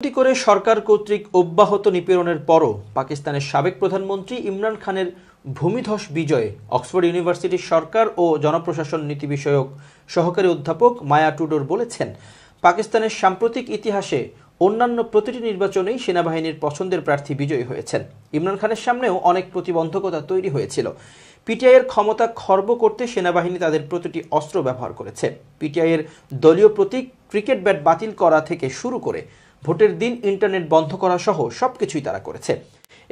ভিত্তি করে সরকার কর্তৃক অব্যাহত নিপীড়নের পরও পাকিস্তানের সাবেক প্রধানমন্ত্রী ইমরান খানের ভূমিধস বিজয়ে অক্সফোর্ড ইউনিভার্সিটির সরকার ও জনপ্রশাসন নীতি বিষয়ক সহকারী অধ্যাপক মায়া টুডোর বলেছেন, পাকিস্তানের সাম্প্রতিক ইতিহাসে অন্যান্য প্রতিটি নির্বাচনেই সেনাবাহিনীর পছন্দের প্রার্থী বিজয়ী হয়েছেন। ইমরান খানের সামনেও অনেক প্রতিবন্ধকতা তৈরি হয়েছিল। পিটিআইয়ের ক্ষমতা খর্ব করতে সেনাবাহিনী তাদের প্রতিটি অস্ত্র ব্যবহার করেছে। পিটিআইয়ের দলীয় প্রতীক ক্রিকেট ব্যাট বাতিল করা থেকে শুরু করে ভোটের দিন ইন্টারনেট বন্ধ করা সহ সবকিছুই তারা করেছে।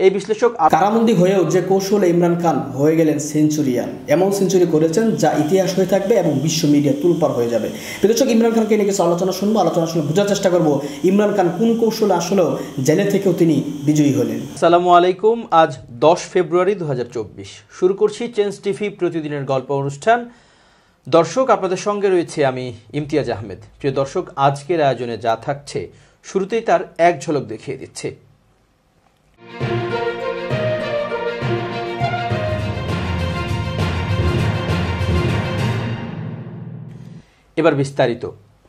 এই বিশ্লেষক কারাবন্দী হয়েও যে কৌশলে ইমরান খান হয়ে গেলেন সেঞ্চুরিয়ান এমন সেঞ্চুরি করেছেন যা ইতিহাস হয়ে থাকবে এবং বিশ্ব মিডিয়া তুলপার হয়ে যাবে। বিদেশক ইমরান খানকে নিয়ে কিছু আলোচনা শুনব। আলোচনা শুনে বোঝার চেষ্টা করব ইমরান খান কোন কৌশলে আসলেও জেলে থেকেও তিনি বিজয়ী হলেন। সালামু আলাইকুম আজ দশ ফেব্রুয়ারি দু হাজার চব্বিশ। শুরু করছি চেঞ্জ টিভি প্রতিদিনের গল্প অনুষ্ঠান। দর্শক আপনাদের সঙ্গে রয়েছে আমি ইমতিয়াজ আহমেদ। প্রিয় দর্শক আজকের আয়োজনে যা থাকছে শুরুতেই তার এক ঝলক দেখিয়ে দিচ্ছে। এবার বিস্তারিত।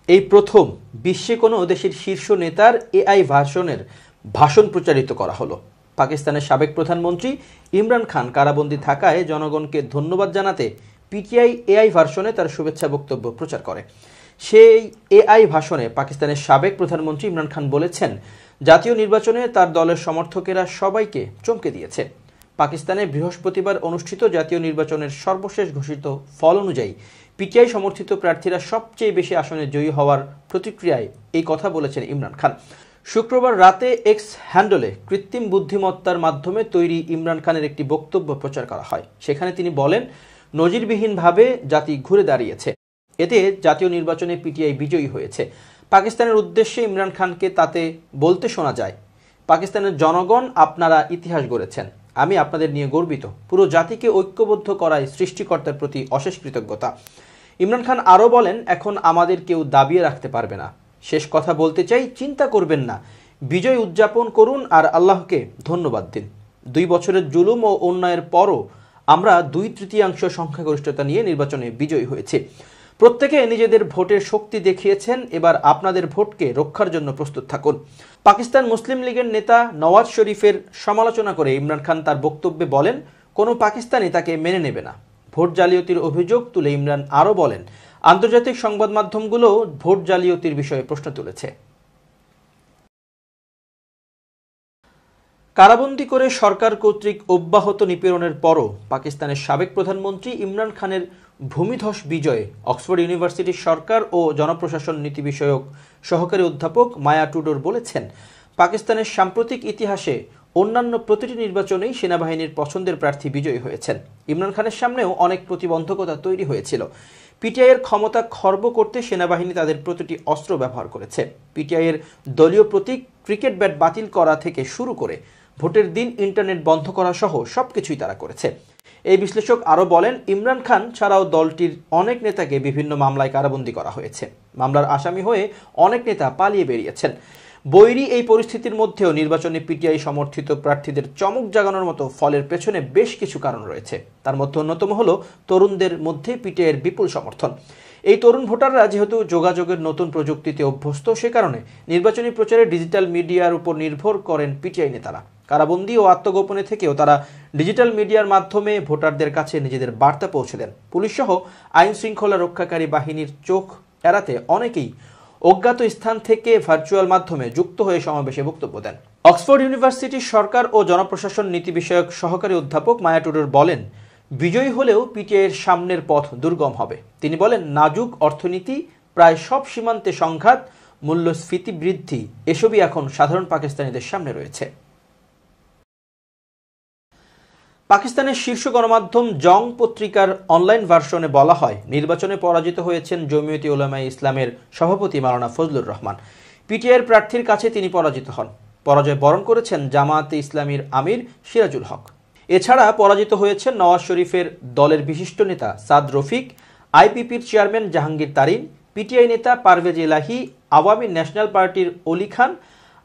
এই প্রথম বিশ্বে কোনো দেশের শীর্ষ নেতার এআই ভাষণের ভাষণ প্রচারিত করা হলো। পাকিস্তানের সাবেক প্রধানমন্ত্রী ইমরান খান কারাবন্দী থাকায় জনগণকে ধন্যবাদ জানাতে পিটিআই এআই ভার্সনে তার শুভেচ্ছা বক্তব্য প্রচার করে। সেই এআই ভাষণে পাকিস্তানের সাবেক প্রধানমন্ত্রী ইমরান খান বলেছেন, জাতীয় নির্বাচনে তার দলের সমর্থকেরা সবাইকে চমকে দিয়েছে। পাকিস্তানে বৃহস্পতিবার অনুষ্ঠিত জাতীয় নির্বাচনের সর্বশেষ ঘোষিত ফল অনুযায়ী পিটিআই সমর্থিত প্রার্থীরা সবচেয়ে বেশি আসনে জয়ী হওয়ার প্রতিক্রিয়ায় এই কথা বলেছেন ইমরান খান। শুক্রবার রাতে এক্স হ্যান্ডলে কৃত্রিম বুদ্ধিমত্তার মাধ্যমে তৈরি ইমরান খানের একটি বক্তব্য প্রচার করা হয়। সেখানে তিনি বলেন, নজিরবিহীনভাবে জাতি ঘুরে দাঁড়িয়েছে। এতে জাতীয় নির্বাচনে পিটিআই বিজয়ী হয়েছে। পাকিস্তানের উদ্দেশ্যে ইমরান খানকে তাতে বলতে শোনা যায়, পাকিস্তানের জনগণ আপনারা ইতিহাস গড়েছেন। আমি আপনাদের নিয়ে গর্বিত। পুরো জাতিকে ঐক্যবদ্ধ করায় সৃষ্টিকর্তার প্রতি অশেষ কৃতজ্ঞতা। ইমরান খান আরও বলেন, এখন আমাদের কেউ দাবিয়ে রাখতে পারবে না। শেষ কথা বলতে চাই, চিন্তা করবেন না। বিজয় উদযাপন করুন আর আল্লাহকে ধন্যবাদ দিন। দুই বছরের জুলুম ও অন্যায়ের পরও আমরা দুই তৃতীয়াংশ সংখ্যাগরিষ্ঠতা নিয়ে নির্বাচনে বিজয়ী হয়েছি। প্রত্যেকে নিজেদের ভোটের শক্তি দেখিয়েছেন। এবার আপনাদের ভোটকে রক্ষার জন্য প্রস্তুত থাকুন। পাকিস্তান মুসলিম লীগের নেতা নওয়াজ শরীফের সমালোচনা করে ইমরান খান তার বক্তব্যে বলেন, কোনো পাকিস্তানি তাকে মেনে নেবে না। ভোট জালিয়াতির অভিযোগ তুলে ইমরান আরও বলেন, আন্তর্জাতিক সংবাদ মাধ্যমগুলো ভোট জালিয়াতির বিষয়ে প্রশ্ন তুলেছে। কারাবন্দি করে সরকার কর্তৃক অব্যাহত নিপীড়নের পরও পাকিস্তানের সাবেক প্রধানমন্ত্রী ইমরান খানের ভূমিধস বিজয়ে অক্সফোর্ড ইউনিভার্সিটির সরকার ও জনপ্রশাসন নীতি বিষয়ক সহকারী অধ্যাপক মায়া টুডোর বলেছেন, পাকিস্তানের সাম্প্রতিক ইতিহাসে অন্যান্য প্রতিটি নির্বাচনেই সেনাবাহিনীর পছন্দের প্রার্থী বিজয়ী হয়েছেন। ইমরান খানের সামনেও অনেক প্রতিবন্ধকতা তৈরি হয়েছিল। পিটিআইয়ের ক্ষমতা খর্ব করতে সেনাবাহিনী তাদের প্রতিটি অস্ত্র ব্যবহার করেছে। পিটিআইয়ের দলীয় প্রতীক ক্রিকেট ব্যাট বাতিল করা থেকে শুরু করে ভোটের দিন ইন্টারনেট বন্ধ করা সহ সবকিছুই তারা করেছে। এই বিশ্লেষক আরও বলেন, ইমরান খান ছাড়াও দলটির অনেক নেতাকে বিভিন্ন মামলায় কারাবন্দী করা হয়েছে। মামলার আসামি হয়ে অনেক নেতা পালিয়ে বেরিয়েছেন। বৈরি এই পরিস্থিতির মধ্যেও নির্বাচনে পিটিআই সমর্থিত প্রার্থীদের চমক জাগানোর মতো ফলের পেছনে বেশ কিছু কারণ রয়েছে। তার মধ্যে অন্যতম হলো, তরুণদের মধ্যে পিটিআইয়ের বিপুল সমর্থন। এই তরুণ ভোটাররা যেহেতু যোগাযোগের নতুন প্রযুক্তিতে অভ্যস্ত, সে কারণে নির্বাচনী প্রচারে ডিজিটাল মিডিয়ার উপর নির্ভর করেন পিটিআই নেতারা। কারাবন্দি ও আত্মগোপনে থেকেও তারা ডিজিটাল মিডিয়ার মাধ্যমে ভোটারদের কাছে নিজেদের বার্তা পৌঁছে দেন। পুলিশ সহ আইন শৃঙ্খলা রক্ষাকারী বাহিনীর চোখ এড়াতে অনেকেই অজ্ঞাত স্থান থেকে ভার্চুয়াল মাধ্যমে যুক্ত হয়ে সমাবেশে বক্তব্য দেন। অক্সফোর্ড ইউনিভার্সিটির সরকার ও জনপ্রশাসন নীতি বিষয়ক সহকারী অধ্যাপক মায়া টুডুর বলেন, বিজয়ী হলেও পিটিআইয়ের সামনের পথ দুর্গম হবে। তিনি বলেন, নাজুক অর্থনীতি, প্রায় সব সীমান্তে সংঘাত, মূল্যস্ফীতি বৃদ্ধি, এসবই এখন সাধারণ পাকিস্তানিদের সামনে রয়েছে। পাকিস্তানের শীর্ষ গণমাধ্যম জং পত্রিকার অনলাইন ভার্সনে বলা হয়, নির্বাচনে পরাজিত হয়েছেন জমিয়তি ওলামাই ইসলামের সভাপতি মালানা ফজলুর রহমান। পিটিআইয়ের প্রার্থীর কাছে তিনি পরাজিত হন। পরাজয় বরণ করেছেন জামায়াতে ইসলামীর আমির সিরাজুল হক। এছাড়া পরাজিত হয়েছেন নওয়াজ শরীফের দলের বিশিষ্ট নেতা সাদ রফিক, আইপিপির চেয়ারম্যান জাহাঙ্গীর তারিন, পিটিআই নেতা পারভেজ এলাহি, আওয়ামী ন্যাশনাল পার্টির অলি খান,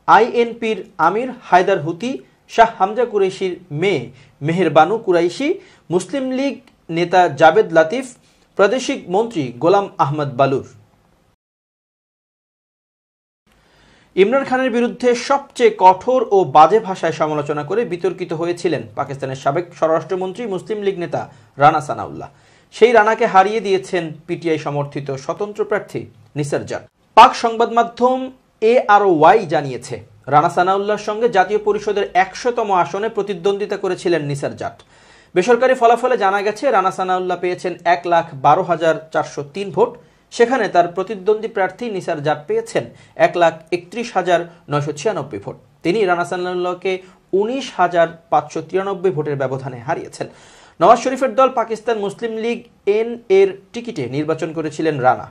আইএনপির আমির হায়দার হুতি শাহ হামজা কুরেশির মেয়ে মেহেরবানু কুরাইশি, মুসলিম লীগ নেতা জাবেদ লাতিফ, প্রাদেশিক মন্ত্রী গোলাম আহমদ বালুর। ইমরান খানের বিরুদ্ধে সবচেয়ে কঠোর ও বাজে ভাষায় সমালোচনা করে বিতর্কিত হয়েছিলেন পাকিস্তানের সাবেক স্বরাষ্ট্রমন্ত্রী, মুসলিম লীগ নেতা রানা সানাউল্লাহ। সেই রানাকে হারিয়ে দিয়েছেন পিটিআই সমর্থিত স্বতন্ত্র প্রার্থী নিসার জাট পাক সংবাদ মাধ্যম এ আর ওয়াই জানিয়েছে রানা সানাউল্লাহর সঙ্গে জাতীয় পরিষদের একশোতম আসনে প্রতিদ্বন্দ্বিতা করেছিলেন নিসার জাট। বেসরকারি ফলাফলে জানা গেছে, রানা সানাউল্লাহ পেয়েছেন এক লাখ বারো হাজার চারশো তিন ভোট। সেখানে তার প্রতিদ্বন্দ্বী প্রার্থী নিসার জাট পেয়েছেন এক লাখ একত্রিশ হাজার নয়শো ছিয়ানব্বই ভোট। তিনি রানা সানাউল্লাহকে উনিশ হাজার পাঁচশো তিরানব্বই ভোটের ব্যবধানে হারিয়েছেন। নওয়াজ শরীফের দল পাকিস্তান মুসলিম লীগ এন এর টিকিটে নির্বাচন করেছিলেন রানা।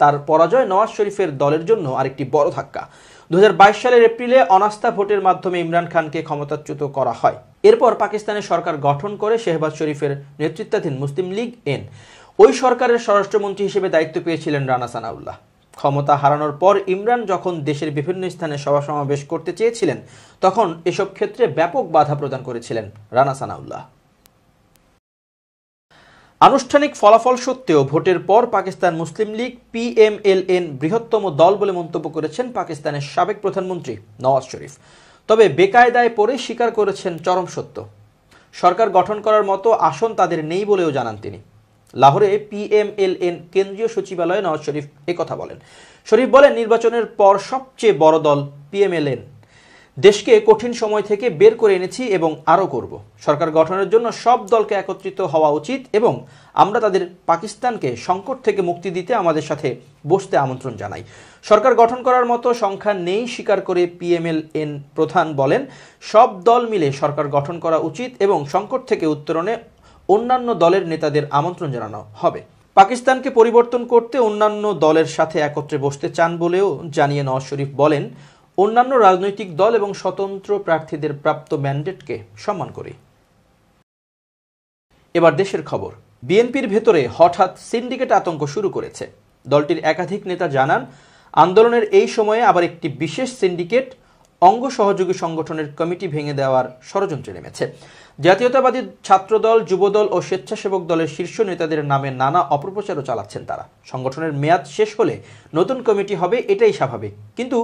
তার পরাজয় নওয়াজ শরীফের দলের জন্য আরেকটি বড় ধাক্কা। দু হাজার বাইশ সালের এপ্রিলে অনাস্থা ভোটের মাধ্যমে ইমরান খানকে ক্ষমতাচ্যুত করা হয়। এরপর পাকিস্তানের সরকার গঠন করে শেহবাজ শরীফের নেতৃত্বাধীন মুসলিম লীগ এন। ওই সরকারের স্বরাষ্ট্রমন্ত্রী হিসেবে দায়িত্ব পেয়েছিলেন রানা সানাউল্লাহ। ক্ষমতা হারানোর পর ইমরান যখন দেশের বিভিন্ন স্থানে সভা সমাবেশ করতে চেয়েছিলেন, তখন এসব ক্ষেত্রে ব্যাপক বাধা প্রদান করেছিলেন রানা সানাউল্লাহ। আনুষ্ঠানিক ফলাফল সত্ত্বেও ভোটের পর পাকিস্তান মুসলিম লীগ পিএমএলএন বৃহত্তম দল বলে মন্তব্য করেছেন পাকিস্তানের সাবেক প্রধানমন্ত্রী নওয়াজ শরীফ। তবে বেকায়দায় পরে স্বীকার করেছেন চরম সত্য। সরকার গঠন করার মতো আসন তাদের নেই বলেও জানান তিনি। লাহোরে পিএমএলএন কেন্দ্রীয় সচিবালয়ে নওয়াজ শরীফ কথা বলেন। শরীফ বলেন, নির্বাচনের পর সবচেয়ে বড় দল পিএমএলএন দেশকে কঠিন সময় থেকে বের করে এনেছি এবং আরও করব। সরকার গঠনের জন্য সব দলকে একত্রিত হওয়া উচিত এবং আমরা তাদের পাকিস্তানকে সংকট থেকে মুক্তি দিতে আমাদের সাথে বসতে আমন্ত্রণ জানাই। সরকার গঠন করার মতো সংখ্যা নেই, স্বীকার করে পিএমএলএন প্রধান বলেন, সব দল মিলে সরকার গঠন করা উচিত এবং সংকট থেকে উত্তরণে অন্যান্য দলের নেতাদের আমন্ত্রণ জানানো হবে। পাকিস্তানকে পরিবর্তন করতে অন্যান্য দলের সাথে একত্রে বসতে চান বলেও জানিয়ে নওয়াজ শরীফ বলেন অন্যান্য রাজনৈতিক দল এবং স্বতন্ত্র প্রার্থীদের প্রাপ্ত ম্যান্ডেটকে সম্মান করি। এবার দেশের খবর। বিএনপির ভেতরে হঠাৎ সিন্ডিকেট আতঙ্ক শুরু করেছে। দলটির একাধিক নেতা জানান, আন্দোলনের এই সময়ে আবার একটি বিশেষ সিন্ডিকেট অঙ্গ সহযোগী সংগঠনের কমিটি ভেঙে দেওয়ার ষড়যন্ত্রে নেমেছে। জাতীয়তাবাদী ছাত্রদল, যুবদল ও স্বেচ্ছাসেবক দলের শীর্ষ নেতাদের নামে নানা অপপ্রচারও চালাচ্ছেন তারা। সংগঠনের মেয়াদ শেষ হলে নতুন কমিটি হবে এটাই স্বাভাবিক। কিন্তু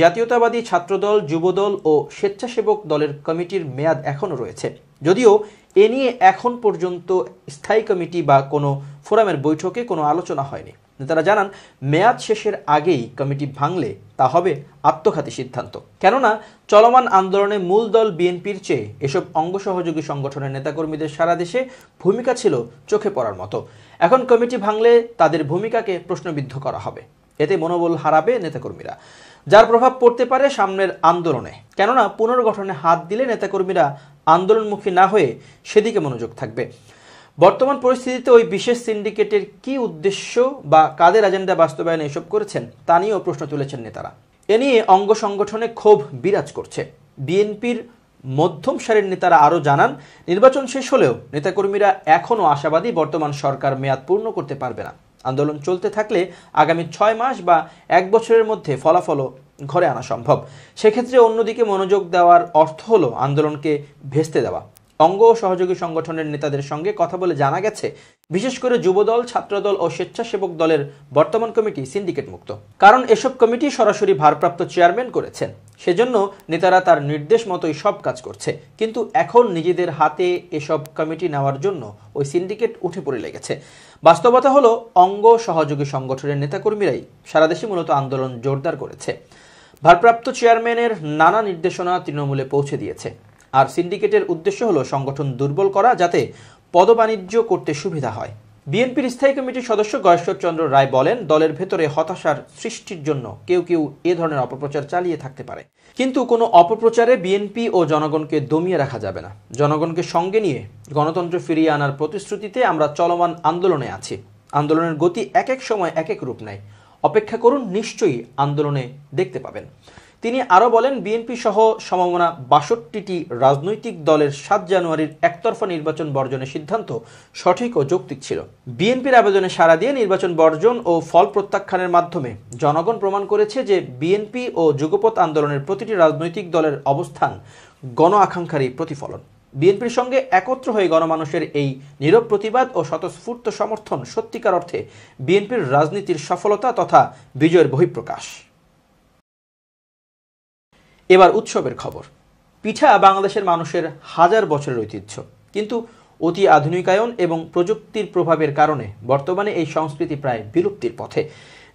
জাতীয়তাবাদী ছাত্রদল, যুবদল ও স্বেচ্ছাসেবক দলের কমিটির মেয়াদ এখনও রয়েছে। যদিও এ নিয়ে এখন পর্যন্ত স্থায়ী কমিটি বা কোনো ফোরামের বৈঠকে কোনো আলোচনা হয়নি। নেতারা জানান, মেয়াদ শেষের আগেই কমিটি ভাঙলে তা হবে আত্মঘাতী সিদ্ধান্ত। কেননা, চলমান আন্দোলনে মূল দল বিএনপির চেয়ে এসব অঙ্গ সহযোগী সংগঠনের নেতাকর্মীদের সারা দেশে ভূমিকা ছিল চোখে পড়ার মতো। এখন কমিটি ভাঙলে তাদের ভূমিকাকে প্রশ্নবিদ্ধ করা হবে। এতে মনোবল হারাবে নেতাকর্মীরা। যার প্রভাব পড়তে পারে সামনের আন্দোলনে। কেননা, পুনর্গঠনে হাত দিলে নেতাকর্মীরা আন্দোলনমুখী না হয়ে সেদিকে মনোযোগ থাকবে। বর্তমান পরিস্থিতিতে ওই বিশেষ সিন্ডিকেটের কি উদ্দেশ্য বা কাদের এজেন্ডা বাস্তবায়নে এসব করেছেন, তা নিয়েও প্রশ্ন তুলেছেন নেতারা। এ নিয়ে অঙ্গ সংগঠনে ক্ষোভ বিরাজ করছে। বিএনপির মধ্যম সারির নেতারা আরও জানান, নির্বাচন শেষ হলেও নেতাকর্মীরা এখনও আশাবাদী বর্তমান সরকার মেয়াদ পূর্ণ করতে পারবে না। আন্দোলন চলতে থাকলে আগামী ছয় মাস বা এক বছরের মধ্যে ফলাফলও ঘরে আনা সম্ভব। সেক্ষেত্রে অন্যদিকে মনোযোগ দেওয়ার অর্থ হলো আন্দোলনকে ভেস্তে দেওয়া। অঙ্গ সহযোগী সংগঠনের নেতাদের সঙ্গে কথা বলে জানা গেছে, বিশেষ করে যুবদল, ছাত্রদল ও স্বেচ্ছাসেবক দলের বর্তমান কমিটি সিন্ডিকেট মুক্ত। কারণ এসব কমিটি সরাসরি ভারপ্রাপ্ত চেয়ারম্যান করেছেন। সেজন্য নেতারা তার নির্দেশ মতোই সব কাজ করছে। কিন্তু এখন নিজেদের হাতে এসব কমিটি নেওয়ার জন্য ওই সিন্ডিকেট উঠে পড়ে লেগেছে। বাস্তবতা হলো, অঙ্গ সহযোগী সংগঠনের নেতাকর্মীরাই সারা দেশে মূলত আন্দোলন জোরদার করেছে। ভারপ্রাপ্ত চেয়ারম্যানের নানা নির্দেশনা তৃণমূলে পৌঁছে দিয়েছে। আর সিন্ডিকেটের উদ্দেশ্য হলো সংগঠন দুর্বল করা যাতে পদবাণিজ্য করতে সুবিধা হয়। বিএনপির স্থায়ী কমিটির সদস্য গয়েশ্বরচন্দ্র রায় বলেন, দলের ভেতরে হতাশার সৃষ্টির জন্য কেউ কেউ এ ধরনের অপপ্রচার চালিয়ে থাকতে পারে। কিন্তু কোনো অপপ্রচারে বিএনপি ও জনগণকে দমিয়ে রাখা যাবে না। জনগণকে সঙ্গে নিয়ে গণতন্ত্র ফিরিয়ে আনার প্রতিশ্রুতিতে আমরা চলমান আন্দোলনে আছি। আন্দোলনের গতি এক এক সময় এক এক রূপ নেয়। অপেক্ষা করুন, নিশ্চয়ই আন্দোলনে দেখতে পাবেন। তিনি আরও বলেন, বিএনপি সহ সমমনা বাষট্টিটি রাজনৈতিক দলের সাত জানুয়ারির একতরফা নির্বাচন বর্জনের সিদ্ধান্ত সঠিক ও যৌক্তিক ছিল। বিএনপির আবেদনে সাড়া দিয়ে নির্বাচন বর্জন ও ফল প্রত্যাখ্যানের মাধ্যমে জনগণ প্রমাণ করেছে যে বিএনপি ও যুগপথ আন্দোলনের প্রতিটি রাজনৈতিক দলের অবস্থান গণ আকাঙ্ক্ষারই প্রতিফলন। বিএনপির সঙ্গে একত্র হয়ে গণমানুষের এই নীরব প্রতিবাদ ও স্বতঃস্ফূর্ত সমর্থন সত্যিকার অর্থে বিএনপির রাজনীতির সফলতা তথা বিজয়ের বহিঃপ্রকাশ। এবার উৎসবের খবর। পিঠা বাংলাদেশের মানুষের হাজার বছরের ঐতিহ্য। কিন্তু অতি আধুনিকায়ন এবং প্রযুক্তির প্রভাবের কারণে বর্তমানে এই সংস্কৃতি প্রায় বিলুপ্তির পথে।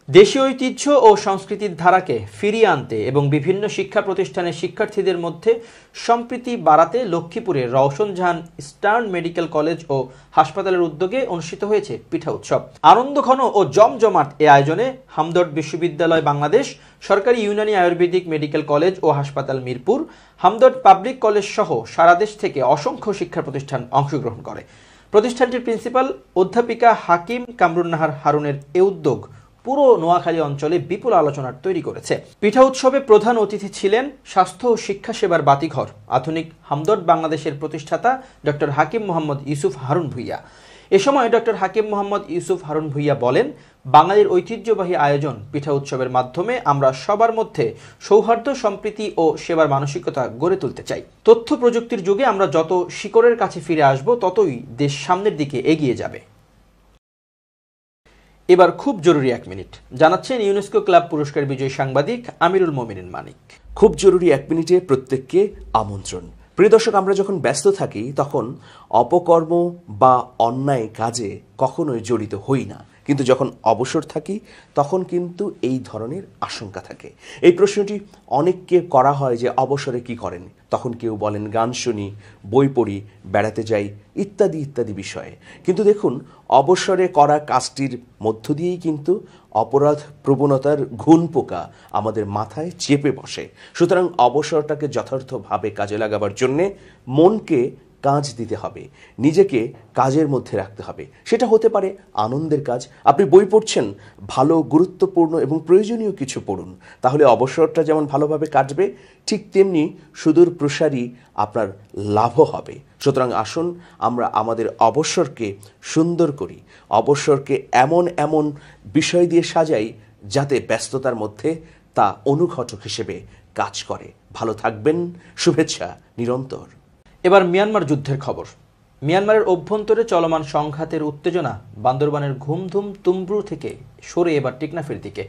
দেশীয় ঐতিহ্য ও সংস্কৃতির ধারাকে ফিরিয়ে আনতে এবং বিভিন্ন শিক্ষা প্রতিষ্ঠানের শিক্ষার্থীদের মধ্যে সম্প্রীতি বাড়াতে লক্ষ্মীপুরে রওশন জাহান স্টার্ন মেডিকেল কলেজ ও হাসপাতালের উদ্যোগে অনুষ্ঠিত হয়েছে পিঠা উৎসব। আনন্দঘন ও জমজমাট এ আয়োজনে হামদর্দ বিশ্ববিদ্যালয় বাংলাদেশ, সরকারি ইউনানি আয়ুর্বেদিক মেডিকেল কলেজ ও হাসপাতাল মিরপুর, হামদর্দ পাবলিক কলেজ সহ সারা দেশ থেকে অসংখ্য শিক্ষা প্রতিষ্ঠান অংশগ্রহণ করে। প্রতিষ্ঠানটির প্রিন্সিপাল অধ্যাপিকা হাকিম কামরুন্নাহার হারুনের এ উদ্যোগ পুরো নোয়াখালী অঞ্চলে বিপুল আলোচনার তৈরি করেছে। পিঠা উৎসবে প্রধান অতিথি ছিলেন স্বাস্থ্য ও শিক্ষা সেবার বাতিঘর। আধুনিক হামদর্দ বাংলাদেশের প্রতিষ্ঠাতা ডক্টর হাকিম মোহাম্মদ ইউসুফ হারুন ভুইয়া। এ সময় ডক্টর হাকিম মোহাম্মদ ইউসুফ হারুন ভুইয়া বলেন, বাঙালির ঐতিহ্যবাহী আয়োজন পিঠা উৎসবের মাধ্যমে আমরা সবার মধ্যে সৌহার্দ্য, সম্প্রীতি ও সেবার মানসিকতা গড়ে তুলতে চাই। তথ্য প্রযুক্তির যুগে আমরা যত শিকড়ের কাছে ফিরে আসব, ততই দেশ সামনের দিকে এগিয়ে যাবে। এবার খুব জরুরি এক মিনিট। জানাচ্ছেন ইউনেস্কো ক্লাব পুরস্কার বিজয়ী সাংবাদিক আমিরুল মোমিনিন মানিক। খুব জরুরি এক মিনিটে প্রত্যেককে আমন্ত্রণ। প্রিয় দর্শক, আমরা যখন ব্যস্ত থাকি, তখন অপকর্ম বা অন্যায় কাজে কখনোই জড়িত হই না। কিন্তু যখন অবসর থাকি, তখন কিন্তু এই ধরনের আশঙ্কা থাকে। এই প্রশ্নটি অনেককে করা হয় যে, অবসরে কি করেন? তখন কেউ বলেন, গান শুনি, বই পড়ি, বেড়াতে যাই, ইত্যাদি ইত্যাদি বিষয়ে। কিন্তু দেখুন, অবসরে করা কাজটির মধ্য দিয়েই কিন্তু অপরাধ প্রবণতার ঘুণ পোকা আমাদের মাথায় চেপে বসে। সুতরাং অবসরটাকে যথার্থভাবে কাজে লাগাবার জন্যে মনকে কাজ দিতে হবে। নিজেকে কাজের মধ্যে রাখতে হবে। সেটা হতে পারে আনন্দের কাজ। আপনি বই পড়ছেন, ভালো, গুরুত্বপূর্ণ এবং প্রয়োজনীয় কিছু পড়ুন। তাহলে অবসরটা যেমন ভালোভাবে কাটবে, ঠিক তেমনি সুদূর প্রসারী আপনার লাভও হবে। সুতরাং আসুন, আমরা আমাদের অবসরকে সুন্দর করি। অবসরকে এমন এমন বিষয় দিয়ে সাজাই যাতে ব্যস্ততার মধ্যে তা অনুঘটক হিসেবে কাজ করে। ভালো থাকবেন। শুভেচ্ছা, নিরন্তর। এবার মিয়ানমার যুদ্ধের খবর। মিয়ানমারের অভ্যন্তরে চলমান সংঘাতের উত্তেজনা বান্দরবানের ঘুমধুম তুমব্রু থেকে সরে এবার টিকনাফের দিকে।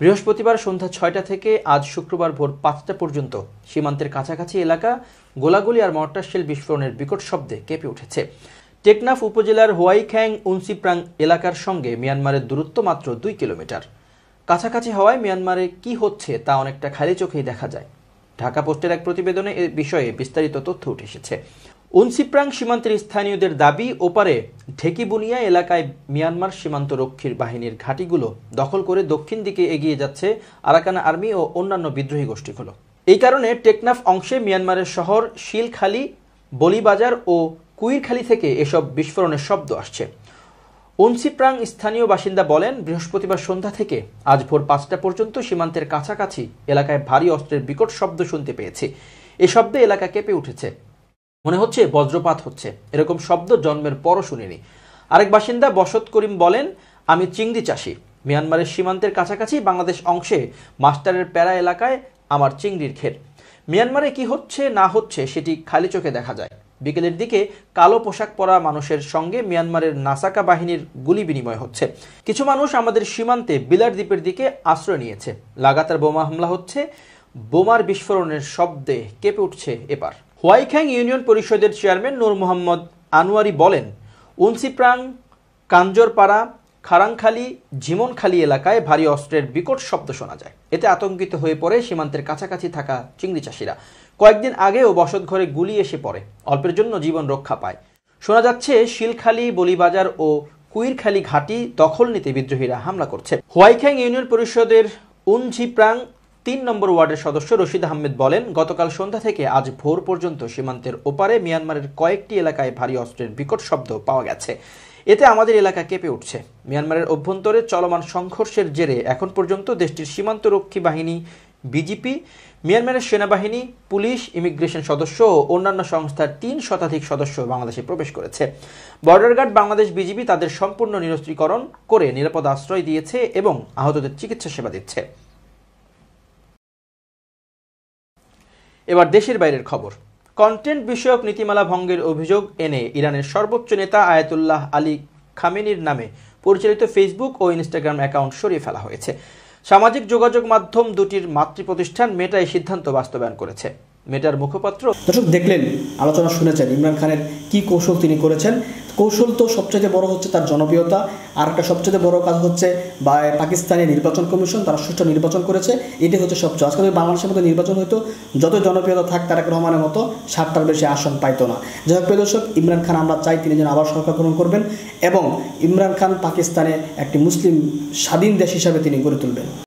বৃহস্পতিবার সন্ধ্যা ছয়টা থেকে আজ শুক্রবার ভোর পাঁচটা পর্যন্ত সীমান্তের কাছাকাছি এলাকা গোলাগুলি আর মর্টার বিস্ফোরণের বিকট শব্দে কেঁপে উঠেছে। টেকনাফ উপজেলার হোয়াইখ্যাং উনসিপ্রাং এলাকার সঙ্গে মিয়ানমারের দূরত্ব মাত্র দুই কিলোমিটার। কাছাকাছি হওয়ায় মিয়ানমারে কি হচ্ছে তা অনেকটা খালি চোখেই দেখা যায়। ঢাকা পোস্টের এক প্রতিবেদনে এ বিষয়ে বিস্তারিত তথ্য উঠে এসেছে। উনসিপ্রাং সীমান্তের স্থানীয়দের দাবি, ওপারে ঢেকিবুনিয়া এলাকায় মিয়ানমার সীমান্ত রক্ষীর বাহিনীর ঘাঁটিগুলো দখল করে দক্ষিণ দিকে এগিয়ে যাচ্ছে আরাকানা আর্মি ও অন্যান্য বিদ্রোহী গোষ্ঠীগুলো। এই কারণে টেকনাফ অংশে মিয়ানমারের শহর শিলখালি, বলিবাজার ও কুইরখালি থেকে এসব বিস্ফোরণের শব্দ আসছে। অনসিপ্রাং স্থানীয় বাসিন্দা বলেন, বৃহস্পতিবার সন্ধ্যা থেকে আজ ভোর পাঁচটা পর্যন্ত সীমান্তের কাছাকাছি এলাকায় ভারী অস্ত্রের বিকট শব্দ শুনতে পেয়েছি। এ শব্দে এলাকা কেঁপে উঠেছে। মনে হচ্ছে বজ্রপাত হচ্ছে। এরকম শব্দ জন্মের পরও শুনিনি। আরেক বাসিন্দা বসত করিম বলেন, আমি চিংড়ি চাষি। মিয়ানমারের সীমান্তের কাছাকাছি বাংলাদেশ অংশে মাস্টারের প্যারা এলাকায় আমার চিংড়ির ক্ষেত। মিয়ানমারে কি হচ্ছে, না হচ্ছে, সেটি খালি চোখে দেখা যায়। বিকেলের দিকে কালো পোশাক পরা মানুষের সঙ্গে মিয়ানমারের নাসাকা বাহিনীর গুলি বিনিময় হচ্ছে। কিছু মানুষ আমাদের সীমান্তে বিলার দ্বীপের দিকে আশ্রয় নিয়েছে। লাগাতার বোমা হামলা হচ্ছে। বোমার বিস্ফোরণের শব্দে কেঁপে উঠছে এবার। হোয়াইখ্যাং ইউনিয়ন পরিষদের চেয়ারম্যান নূর মোহাম্মদ আনোয়ারি বলেন, উনসিপ্রাং, কাঞ্জরপাড়া, খারাংখালি, ঝিমনখালি এলাকায় ভারী অস্ত্রের বিকট শব্দ শোনা যায়। এতে আতঙ্কিত হয়ে পড়ে সীমান্তের কাছাকাছি থাকা চিংড়ি চাষিরা। কয়েকদিন আগেও বসত ঘরে গুলি এসে পড়ে। অল্পের জন্য জীবন রক্ষা পায়। শোনা যাচ্ছে, শিলখালি, বলিবাজার ও কুইরখালি ঘাটি দখল নিতে বিদ্রোহীরা হামলা করছে। হোয়াইখ্যাং ইউনিয়ন পরিষদের উনঝিপ্রাং তিন নম্বর ওয়ার্ডের সদস্য রশিদ আহমেদ বলেন, গতকাল সন্ধ্যা থেকে আজ ভোর পর্যন্ত সীমান্তের ওপারে মিয়ানমারের কয়েকটি এলাকায় ভারী অস্ত্রের বিকট শব্দ পাওয়া গেছে। এতে আমাদের এলাকা কেঁপে উঠছে। মিয়ানমারের অভ্যন্তরে চলমান সংঘর্ষের জেরে এখন পর্যন্ত দেশটির সীমান্তরক্ষী বাহিনী, বিজিপি, মিয়ানমারের সেনাবাহিনী, পুলিশ, ইমিগ্রেশন সদস্য ও অন্যান্য সংস্থার তিন শতাধিক সদস্য বাংলাদেশে প্রবেশ করেছে। বর্ডার গার্ড বাংলাদেশ বিজিবি তাদের সম্পূর্ণ নিরস্ত্রীকরণ করে নিরাপদ আশ্রয় দিয়েছে এবং আহতদের চিকিৎসা সেবা দিচ্ছে। এবার দেশের বাইরের খবর। কন্টেন্ট বিষয়ক নীতিমালা ভঙ্গের অভিযোগ এনে ইরানের সর্বোচ্চ নেতা আয়াতুল্লাহ আলী খামেনির নামে পরিচালিত ফেসবুক ও ইনস্টাগ্রাম অ্যাকাউন্ট সরিয়ে ফেলা হয়েছে। সামাজিক যোগাযোগ মাধ্যম দুটির মাতৃ প্রতিষ্ঠান এই সিদ্ধান্ত বাস্তবায়ন করেছে। মেটার মুখপাত্র। দর্শক, দেখলেন, আলোচনা শুনেছেন ইমরান খানের কি কৌশল তিনি করেছেন। কৌশল তো সবচেয়ে বড় হচ্ছে তার জনপ্রিয়তা, আর একটা সবচেয়ে বড় কাজ হচ্ছে বা পাকিস্তানি নির্বাচন কমিশন তারা সুষ্ঠু নির্বাচন করেছে, এটাই হচ্ছে সবচেয়ে। আজকে যদি বাংলাদেশের মধ্যে নির্বাচন হতো যত জনপ্রিয়তা থাক তারেক রহমানের মতো ষাটটার বেশি আসন পাইতো না। যাই হোক, প্রিয় দর্শক, ইমরান খান, আমরা চাই তিনি যেন আবার সরকার গ্রহণ করবেন এবং ইমরান খান পাকিস্তানে একটি মুসলিম স্বাধীন দেশ হিসাবে তিনি গড়ে তুলবেন।